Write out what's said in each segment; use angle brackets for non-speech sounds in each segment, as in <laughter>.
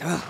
Yeah!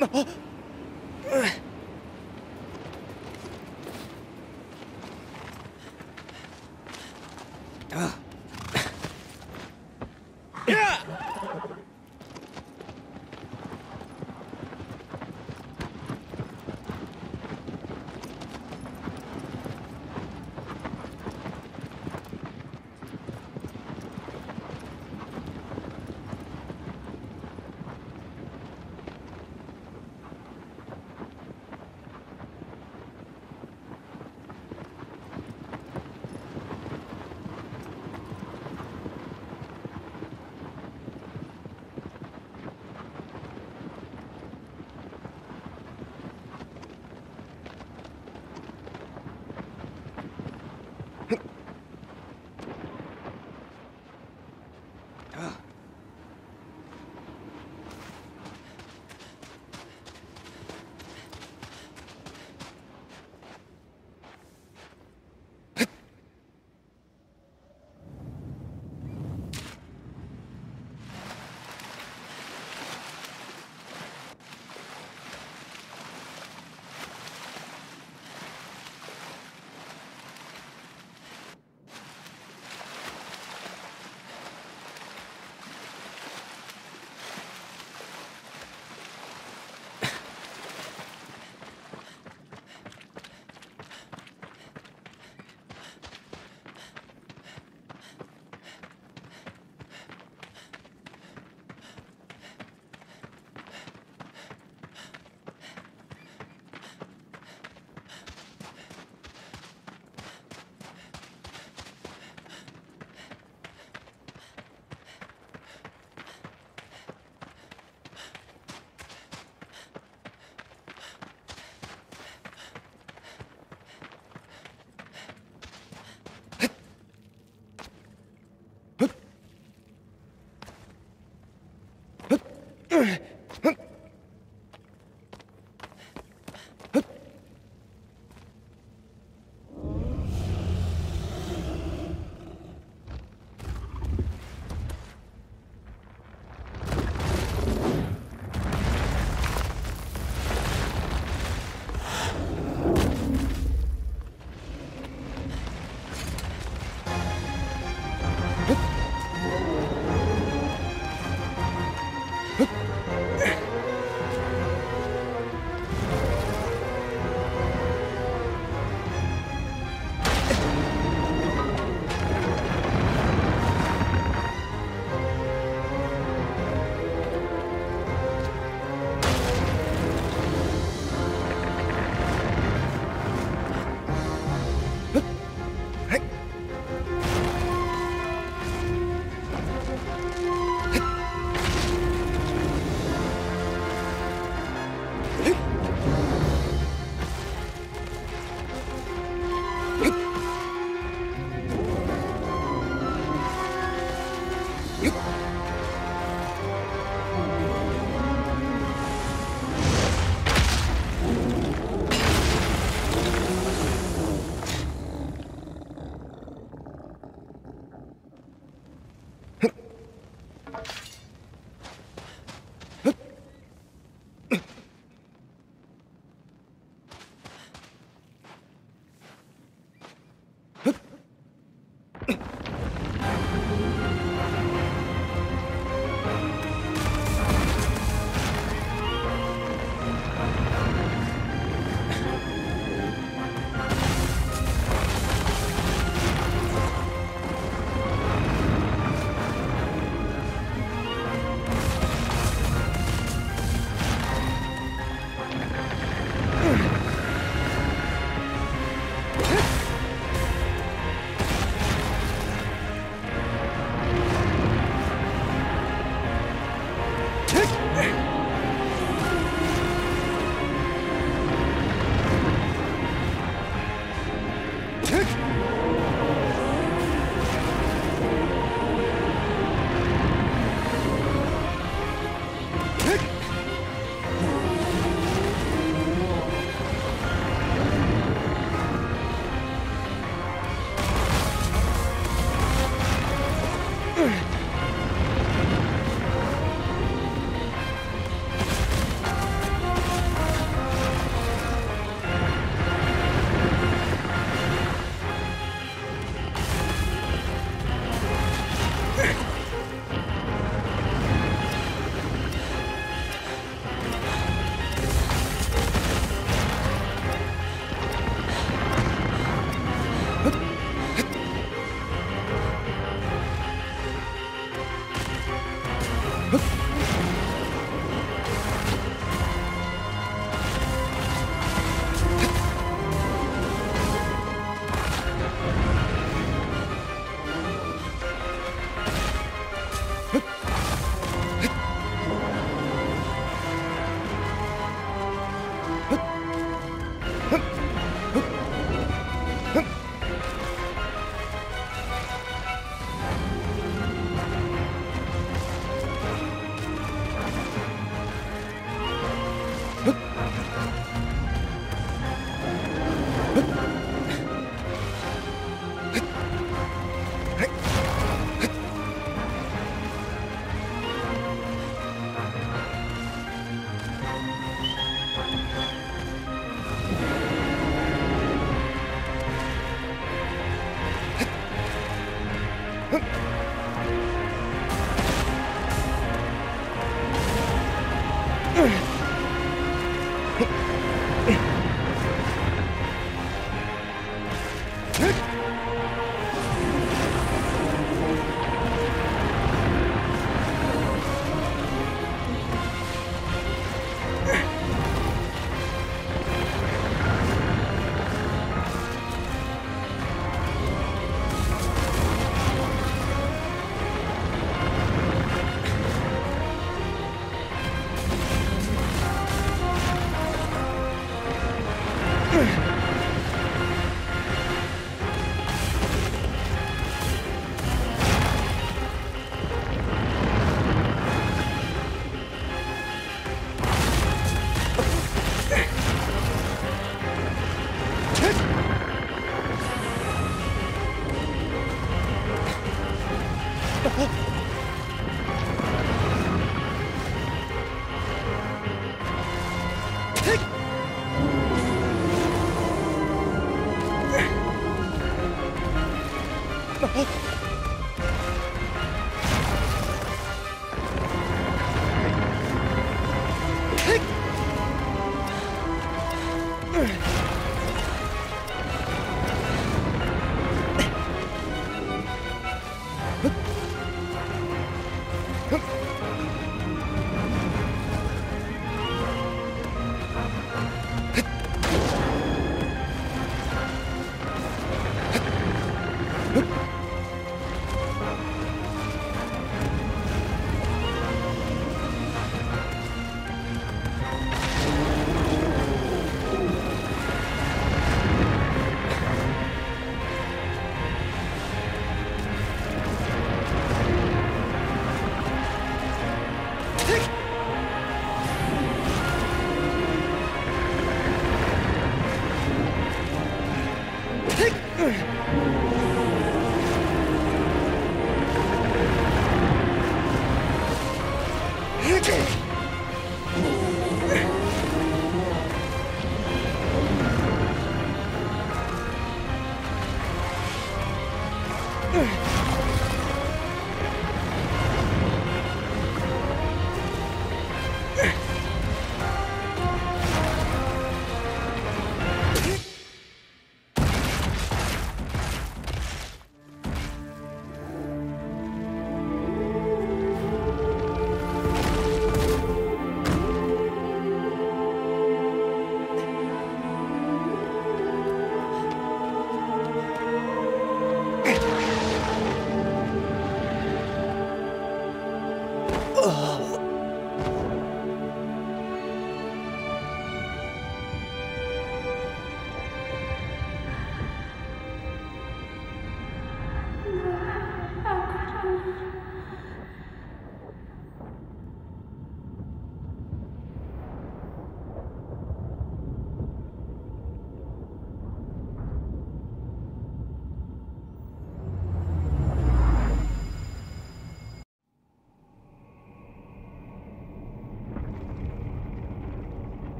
Yeah! Yeah! Yeah! Yeah!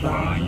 Insectariuna.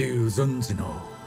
Deus Unzino.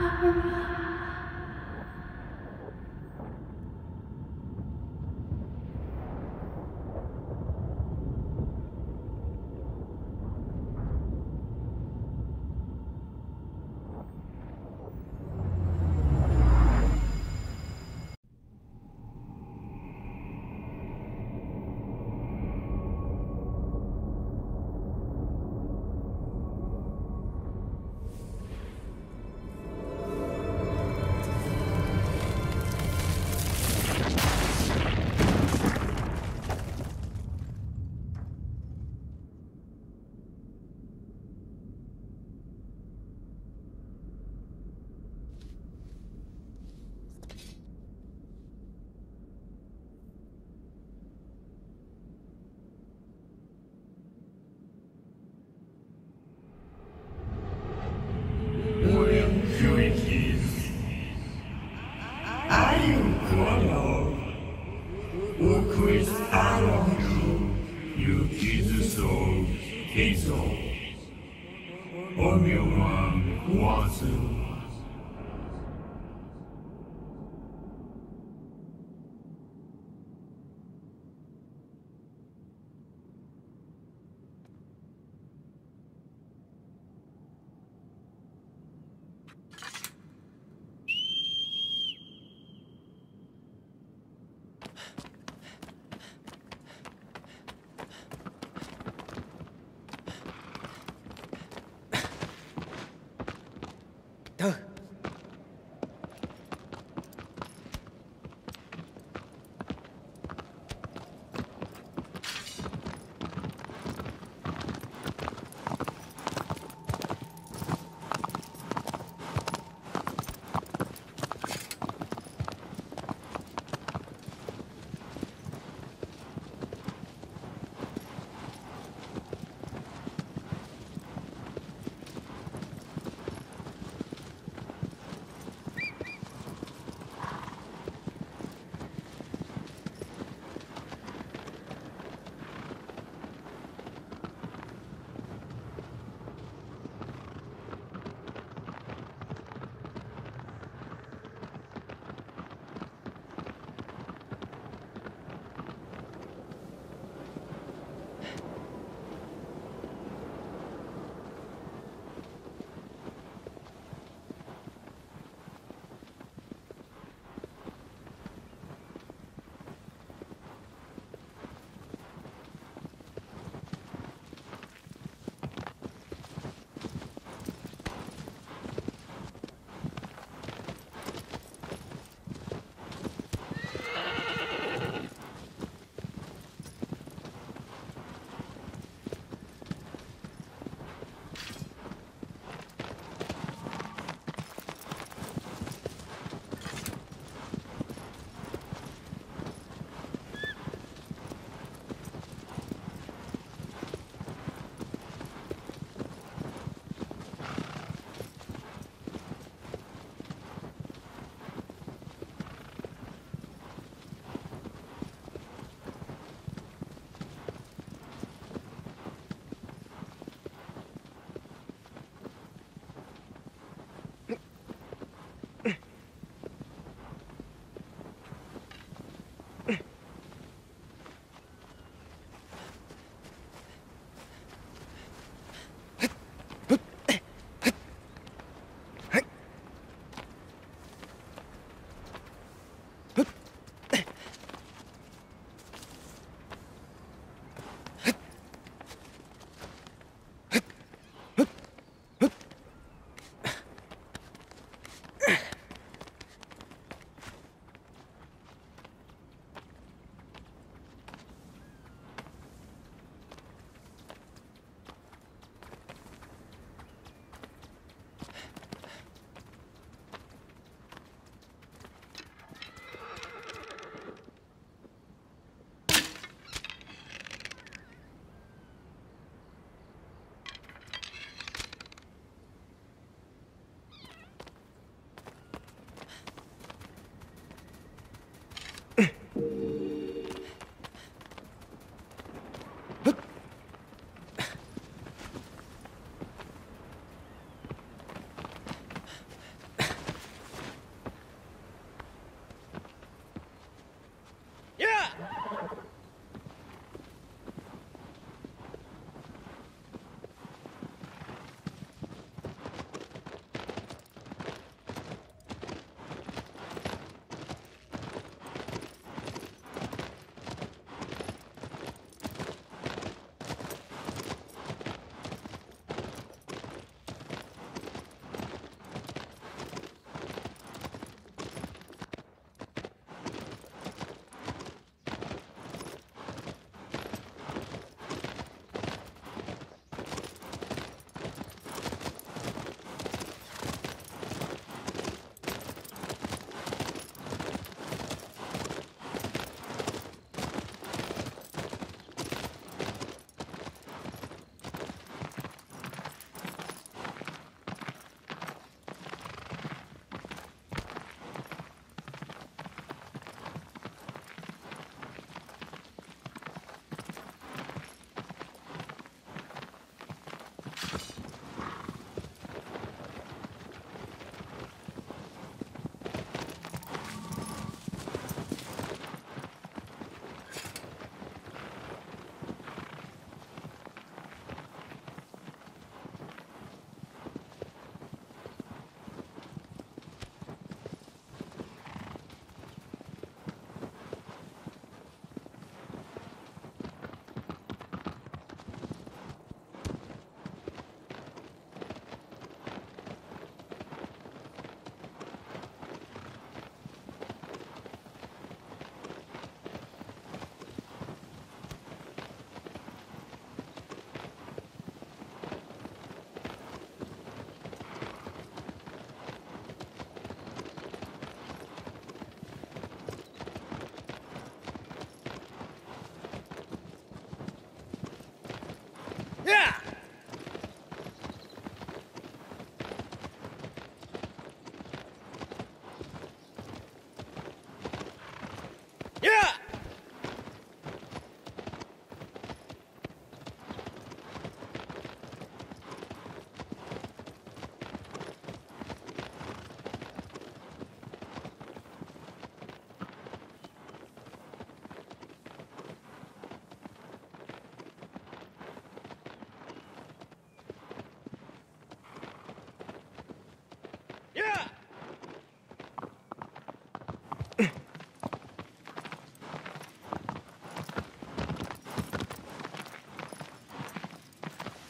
Power. <laughs>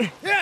Yeah!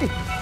定。